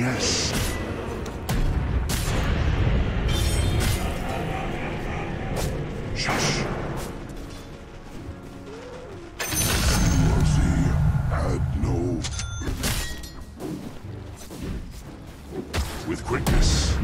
Yes. Shush. Mercy had no... With quickness.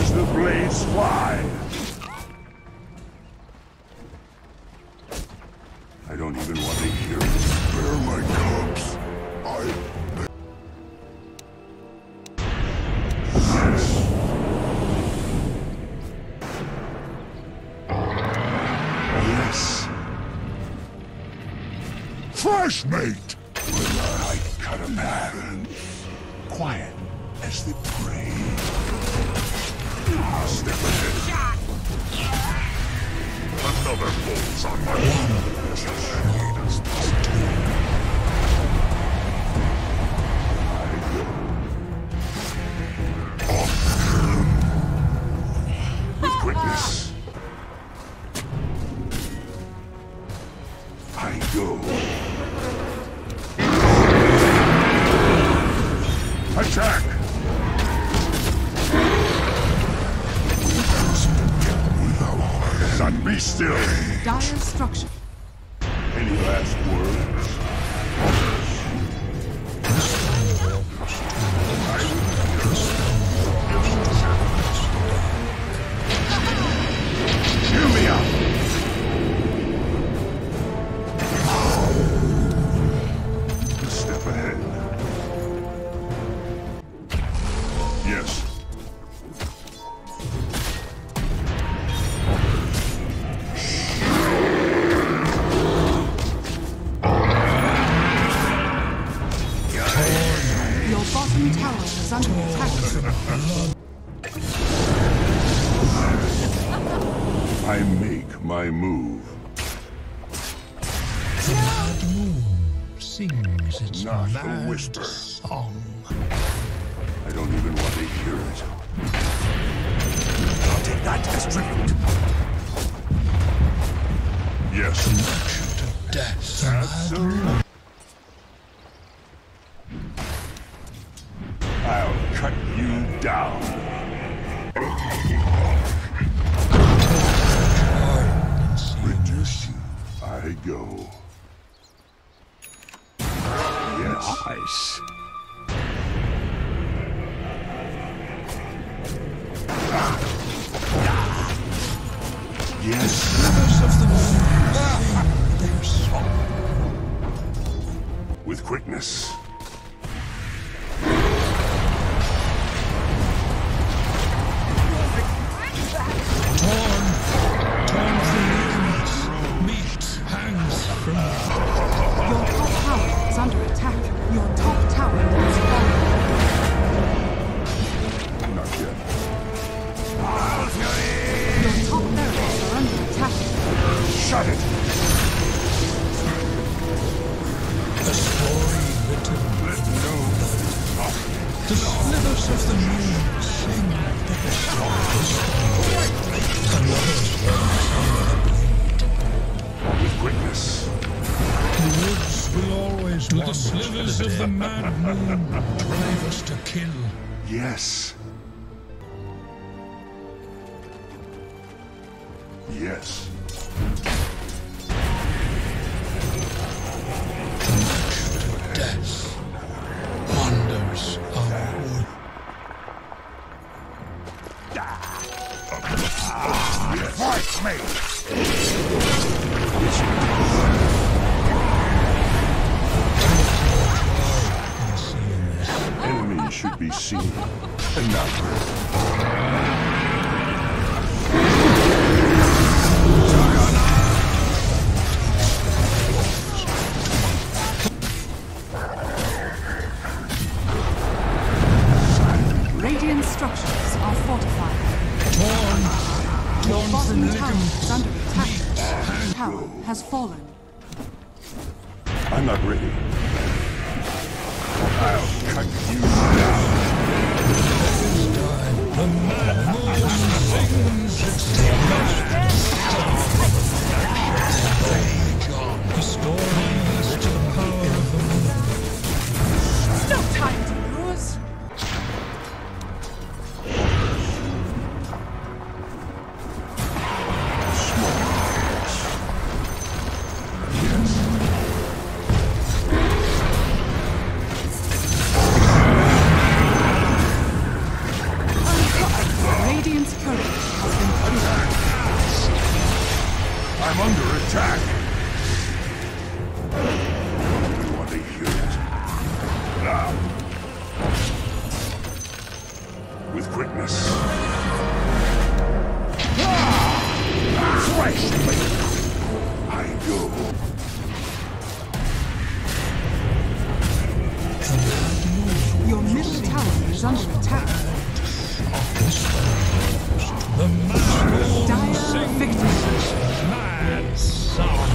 As the blades fly. I don't even want to hear it. Spare my cubs. I... Yes. Fresh mate! When I cut a pattern. Quiet as the prey. Step ahead. Another bull's on my be still! Dire structure. Any last words? Under attack. I make my move. The mad moon sings its Not a whisper. song. I don't even want to hear it. I'll take that as tribute. Yes. Connection to death. Cut you down. Reduce you. I go. Yes. Nice. Yes. Of the moon sing their song. With quickness. Shut it. the story written. Let no. The slivers of the moon sing their song. Another runs under the blade. With quickness. The woods will always want the slivers of the mad moon drive us to kill. Yes. Yes. Attack. Meat tower has fallen. I'm not ready. I'll cut you I'm under attack. You want to hear it? Now. With quickness. Ah! Fresh meat. I go. Your middle tower is under attack. The man Dire victory. Mad song.